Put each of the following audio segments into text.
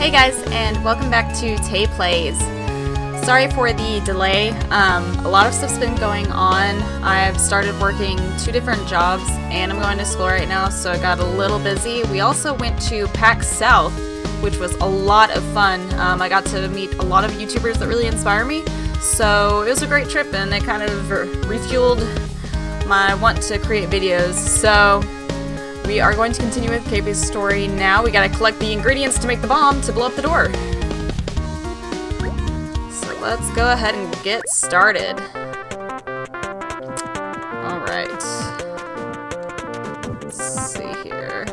Hey guys, and welcome back to Tay Plays. Sorry for the delay. Um, a lot of stuff's been going on. I've started working two different jobs, and I'm going to school right now, so I got a little busy. We also went to PAX South, which was a lot of fun. Um, I got to meet a lot of YouTubers that really inspire me, so it was a great trip, and it kind of refueled my want to create videos. So we are going to continue with Cave Story now. We gotta collect the ingredients to make the bomb to blow up the door. So let's go ahead and get started. Alright. Let's see here.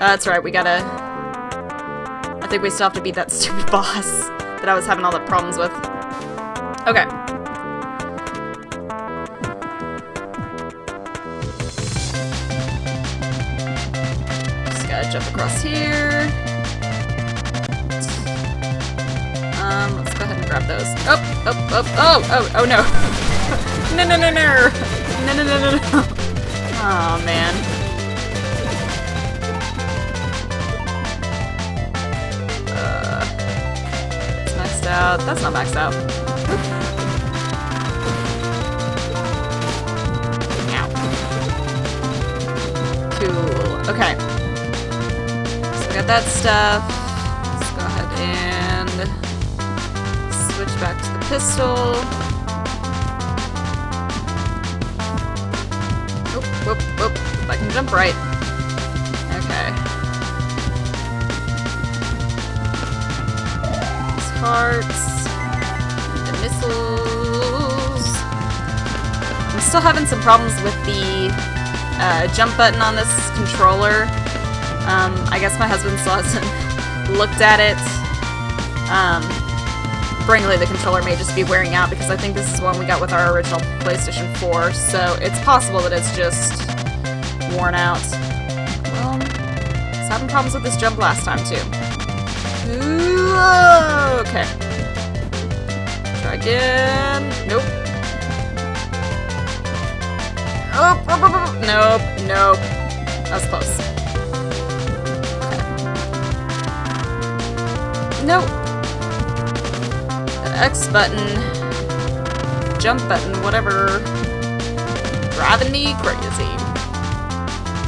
That's right, we gotta... I think we still have to beat that stupid boss that I was having all the problems with. Okay. Across here. Um, let's go ahead and grab those. Oh, oh, oh, oh, oh, oh no. no, no, no, no. No, no, no, no, no. Oh man. Uh, it's maxed out. That's not maxed out. Cool. Okay. Got that stuff. Let's go ahead and switch back to the pistol. Whoop, whoop, whoop. I can jump right. Okay. These hearts. The missiles. I'm still having some problems with the uh, jump button on this controller. Um, I guess my husband still hasn't looked at it. Um, the controller may just be wearing out because I think this is one we got with our original PlayStation 4, so it's possible that it's just worn out. Well, I was having problems with this jump last time, too. Ooh, okay. Try again. Nope. Oh, oh, oh, oh, nope, nope. That was close. Nope. The X button, jump button, whatever. Driving me crazy.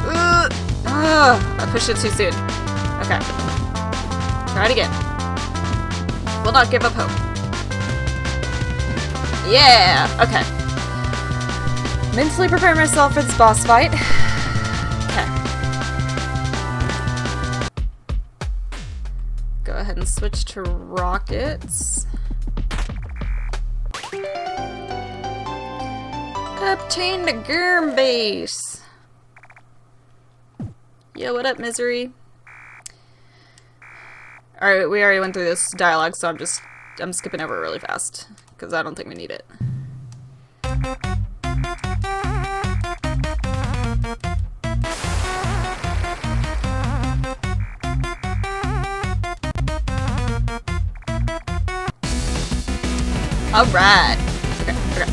Ugh, ugh, I pushed it too soon. Okay. Try it again. Will not give up hope. Yeah! Okay mentally prepare myself for this boss fight. Ahead and switch to rockets. Obtain the Gum base. Yo, what up, misery? Alright, we already went through this dialogue, so I'm just I'm skipping over it really fast because I don't think we need it. Alright. Okay, okay.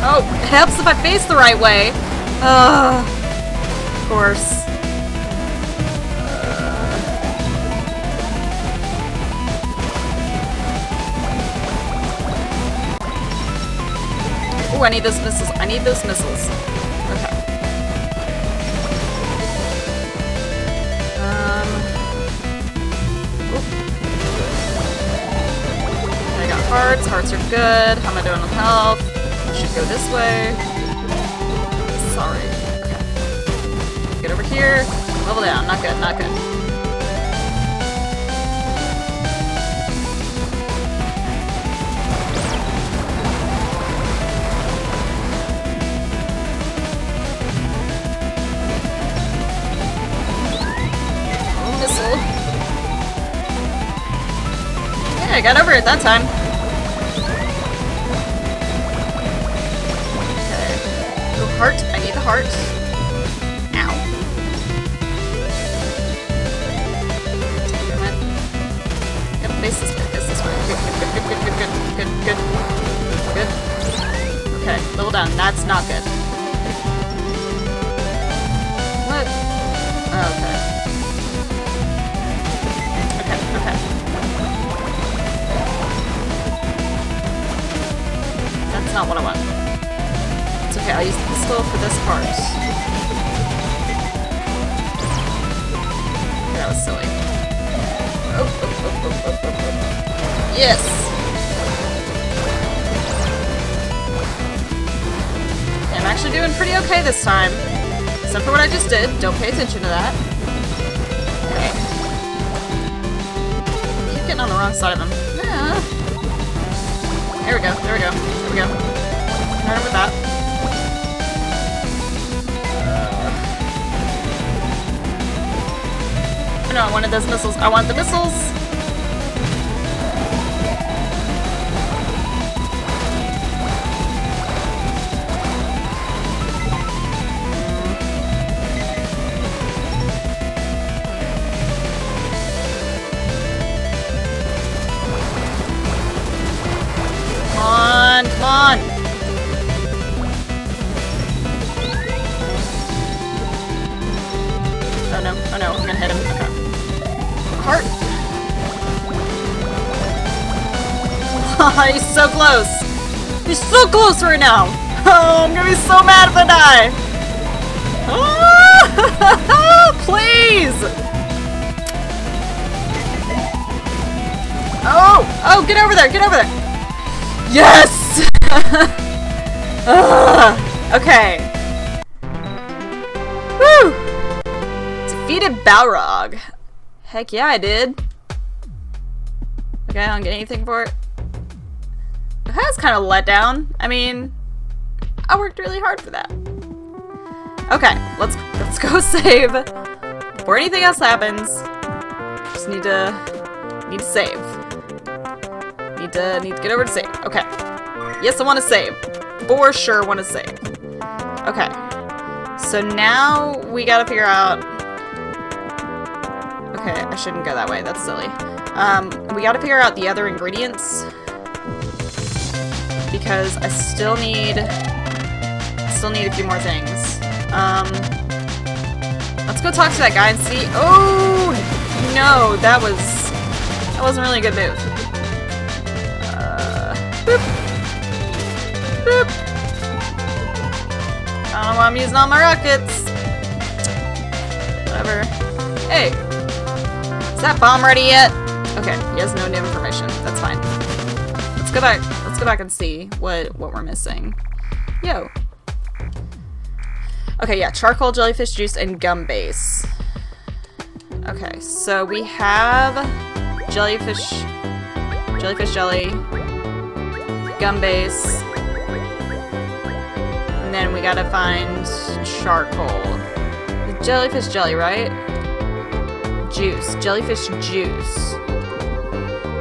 Oh, it helps if I face the right way. Ugh. Of course. Oh, I need those missiles. I need those missiles. Hearts. Hearts are good. How am I doing on health? Should go this way. Sorry. Okay. Get over here. Level down. Not good. Not good. I got over it that time. hearts. Ow. Yep, this is this is good. Good, good, good, good, good, good, good, good. Okay, little down. That's not good. Pistol for this part. That was silly. Oh, oh, oh. Yes! I'm actually doing pretty okay this time. Except for what I just did. Don't pay attention to that. Okay. Keep getting on the wrong side of him. Yeah. There we go. There we go. There we go. Him with that. Uh, no, I wanted those missiles. I want the missiles! He's so close. He's so close right now. Oh, I'm gonna be so mad if I die. Oh, please. Oh, oh, get over there, get over there. Yes. okay. Woo. Defeated Balrog. Heck yeah, I did. Okay, I don't get anything for it has kind of let down. I mean, I worked really hard for that. Okay, let's let's go save before anything else happens. Just need to need to save. Need to need to get over to save. Okay. Yes, I want to save. For sure, want to save. Okay. So now we gotta figure out. Okay, I shouldn't go that way. That's silly. Um, we gotta figure out the other ingredients because I still need still need a few more things. Um, let's go talk to that guy and see. Oh no, that was that wasn't really a good move. Uh, boop, boop. I don't know why I'm using all my rockets. Whatever. Hey, is that bomb ready yet? Okay, he has no new information. That's fine. Let's go back. Let's go back and see what, what we're missing. Yo. Okay, yeah, charcoal, jellyfish juice, and gum base. Okay, so we have jellyfish, jellyfish jelly, gum base, and then we gotta find charcoal. Jellyfish jelly, right? Juice, jellyfish juice.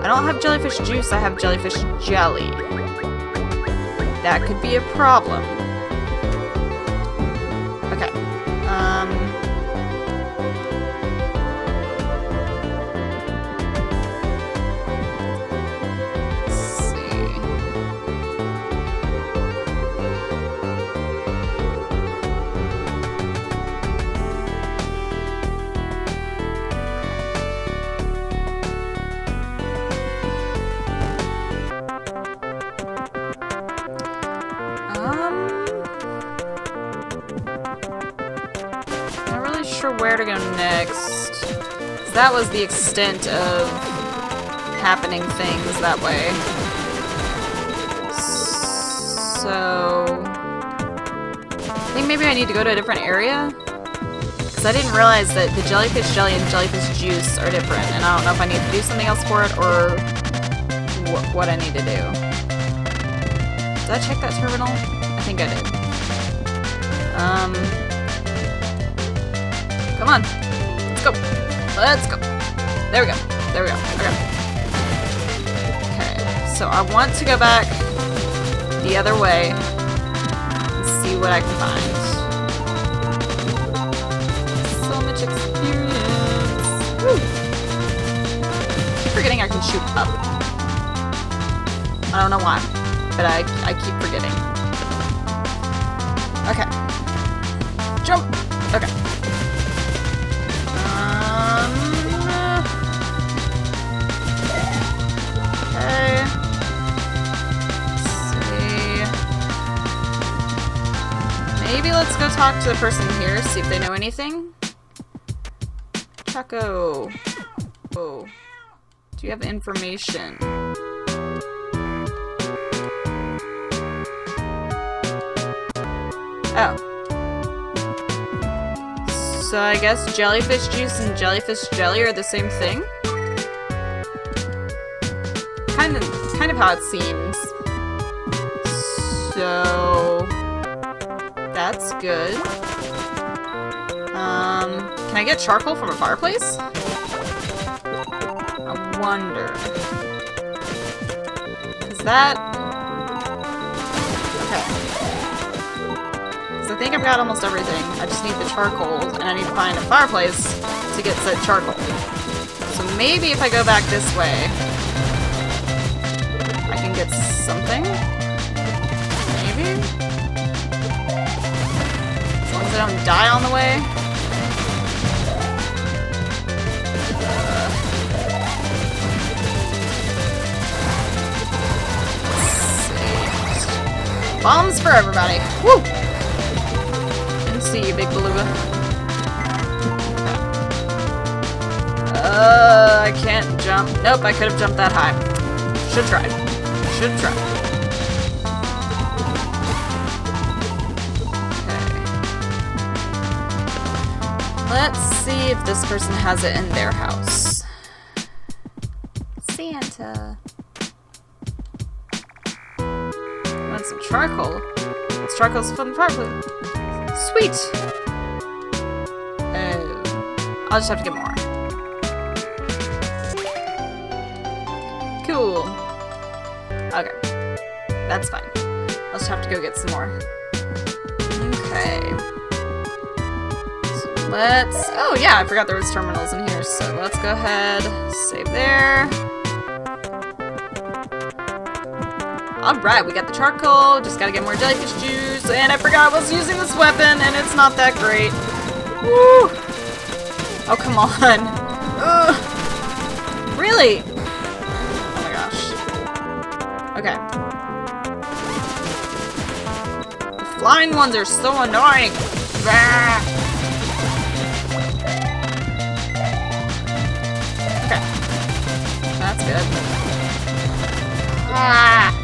I don't have jellyfish juice, I have jellyfish jelly. That could be a problem. Okay. That was the extent of happening things that way. So... I think maybe I need to go to a different area? Because I didn't realize that the jellyfish jelly and jellyfish juice are different, and I don't know if I need to do something else for it or wh what I need to do. Did I check that terminal? I think I did. Um... Come on. Let's go. Let's go. There we go. There we go. Okay. Okay, so I want to go back the other way and see what I can find. So much experience. Woo. Forgetting I can shoot up. I don't know why. but I, I keep forgetting. Maybe let's go talk to the person here, see if they know anything. Chaco. Oh. Do you have information? Oh. So I guess jellyfish juice and jellyfish jelly are the same thing? Kind of, kind of how it seems. So... That's good. Um, can I get charcoal from a fireplace? I wonder. Is that... Okay. I think I've got almost everything. I just need the charcoal, and I need to find a fireplace to get said charcoal. So maybe if I go back this way, I can get something? As I don't die on the way. Bombs for everybody. Woo! And see you, big beluga. Uh, I can't jump. Nope, I could have jumped that high. Should try. Should try. Let's see if this person has it in their house. Santa. Want some charcoal? Charcoal's from the fireplace. Sweet! Oh. I'll just have to get more. Cool. Okay. That's fine. I'll just have to go get some more. Okay. Let's... Oh yeah, I forgot there was terminals in here, so let's go ahead, save there. Alright, we got the charcoal, just gotta get more jellyfish juice, and I forgot I was using this weapon, and it's not that great. Woo! Oh, come on. Ugh. Really? Oh my gosh. Okay. The flying ones are so annoying! Bah! That's good. Ah!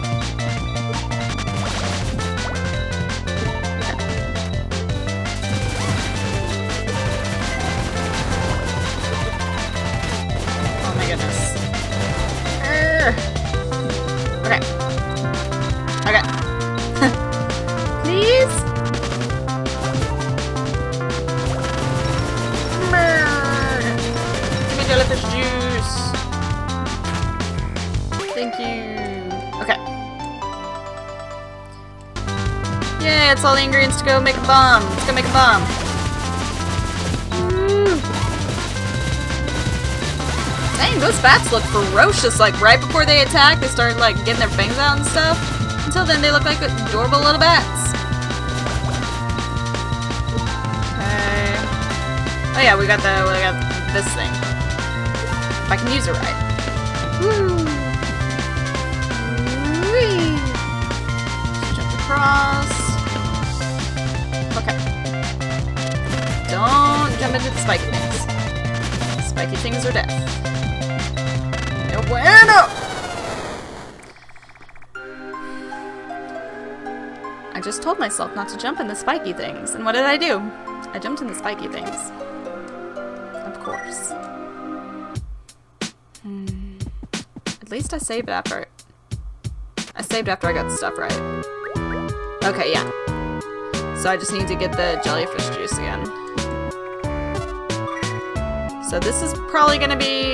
Ingredients to go make a bomb. Let's go make a bomb. Dang, those bats look ferocious. Like, right before they attack, they start, like, getting their fangs out and stuff. Until then, they look like adorable little bats. Okay. Oh yeah, we got the, we got this thing. If I can use it right. Woo! Jump across. Okay. Don't jump into the spiky things. Spiky things are death. No bueno! I just told myself not to jump in the spiky things, and what did I do? I jumped in the spiky things. Of course. Hmm. At least I saved after. I saved after I got the stuff right. Okay, yeah. So I just need to get the jellyfish juice again. So this is probably gonna be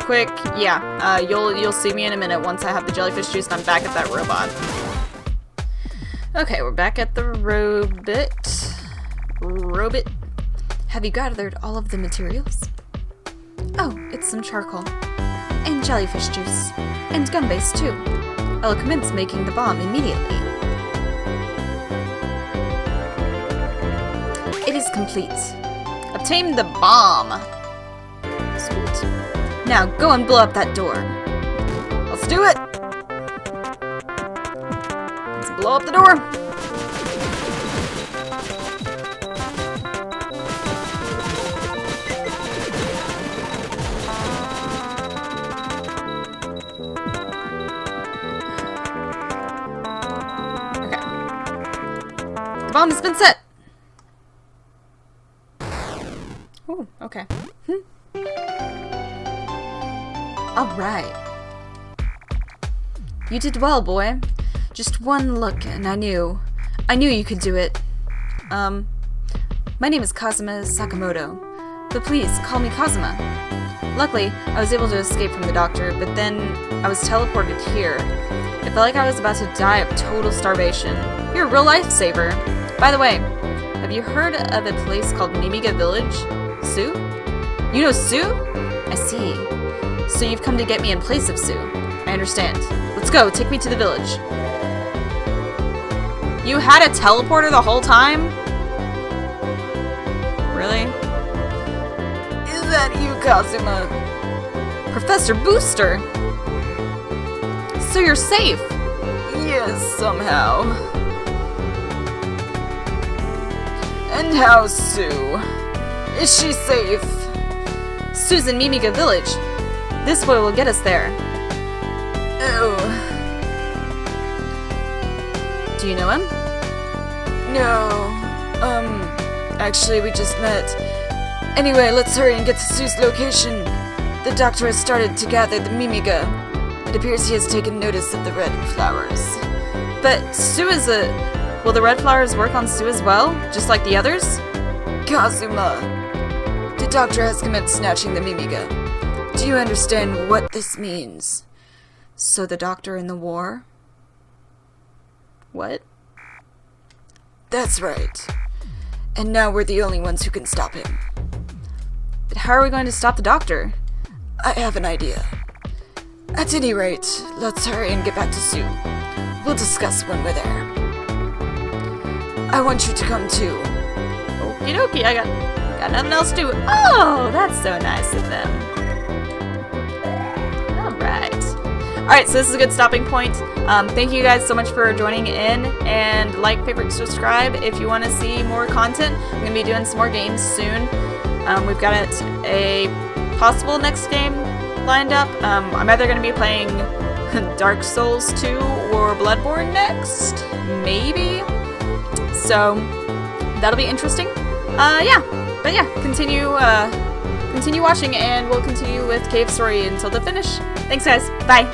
quick. Yeah, uh, you'll you'll see me in a minute once I have the jellyfish juice and I'm back at that robot. Okay, we're back at the robot. Robot. Have you gathered all of the materials? Oh, it's some charcoal. and jellyfish juice, and gum base too. I will commence making the bomb immediately. Complete. Obtain the bomb. Sweet. Now go and blow up that door. Let's do it. Let's blow up the door. Okay. The bomb has been set. You did well, boy. Just one look and I knew. I knew you could do it. Um, my name is Kazuma Sakamoto, but please call me Kazuma. Luckily, I was able to escape from the doctor, but then I was teleported here. It felt like I was about to die of total starvation. You're a real lifesaver. By the way, have you heard of a place called Mimiga Village? Sue? You know Sue? I see. So you've come to get me in place of Sue. I understand. Let's go, take me to the village. You had a teleporter the whole time? Really? Is that you, Kazuma? Professor Booster! So you're safe? Yes, somehow. And how's Sue? Is she safe? Sue's in Mimiga Village. This boy will get us there. Oh. Do you know him? No. Um, actually, we just met. Anyway, let's hurry and get to Sue's location. The doctor has started to gather the Mimiga. It appears he has taken notice of the red flowers. But Sue is a... Will the red flowers work on Sue as well, just like the others? Kazuma, the doctor has commenced snatching the Mimiga. Do you understand what this means? So the doctor in the war? What? That's right. And now we're the only ones who can stop him. But how are we going to stop the doctor? I have an idea. At any rate, let's hurry and get back to Sue. We'll discuss when we're there. I want you to come too. Okie dokie, I got, got nothing else to do. Oh, that's so nice of them. Alright, so this is a good stopping point. Um, thank you guys so much for joining in, and like, favorite, subscribe if you want to see more content. I'm going to be doing some more games soon. Um, we've got a possible next game lined up. Um, I'm either going to be playing Dark Souls 2 or Bloodborne next, maybe. So that'll be interesting. Uh, yeah, but yeah, continue, uh, continue watching, and we'll continue with Cave Story until the finish. Thanks, guys. Bye.